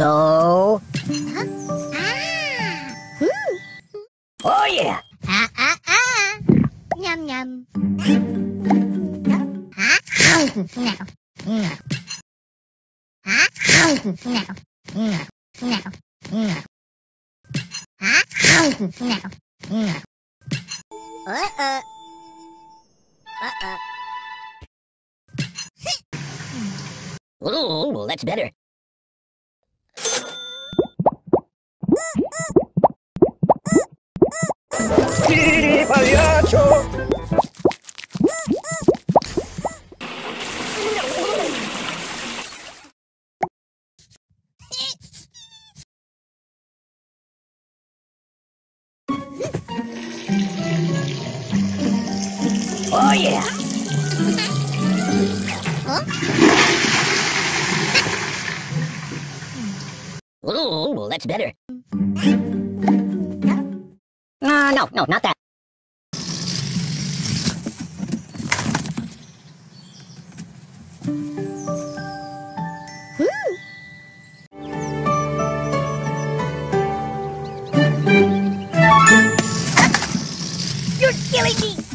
So, Ah. oh yeah. Ah, ah, ah. Hả? Nào. Nào. Hả? Nào. Nào. Nào. Nào. Hả? Nào. Nào. Uh-uh. Uh-uh. Ooh, that's better. Oh yeah. Ooh, that's better. Uh, no, no, not that. You're killing me!